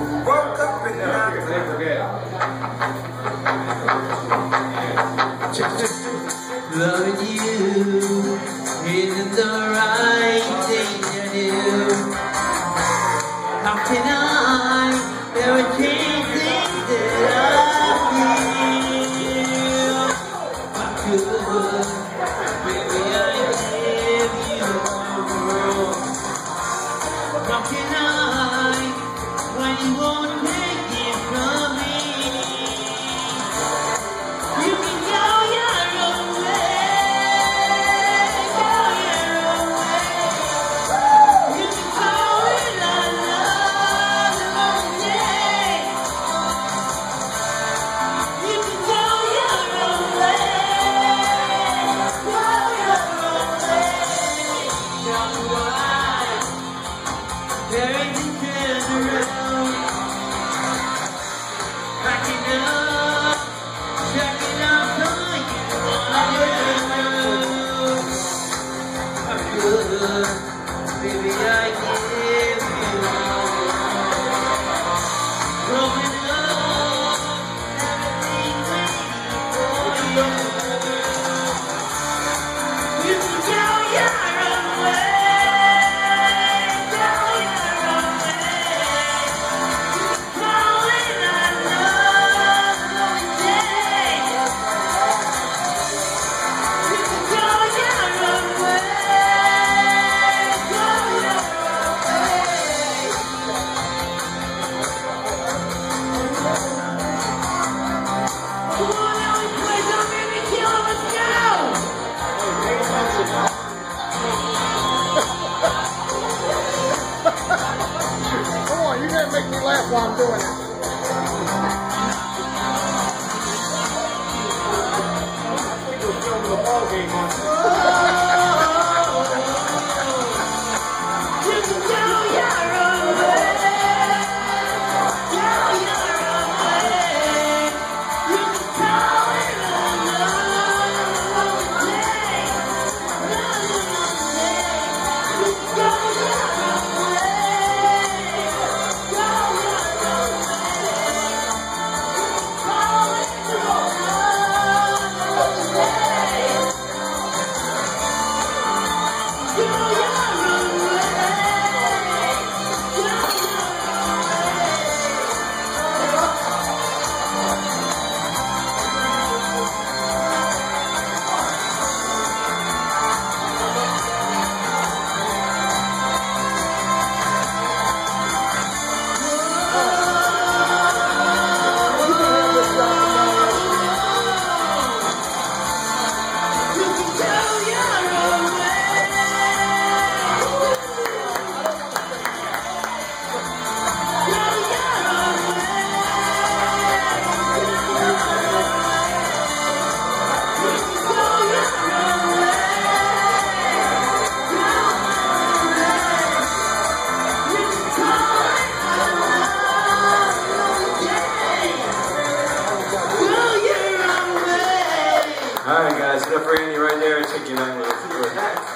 Woke up in the afternoon. Loving you isn't the right thing to do. How can I ever change things that I feel? I could. Maybe I give you my world. Now That's while I'm doing it. The ball game on That's for Andy right there. It's a good angle.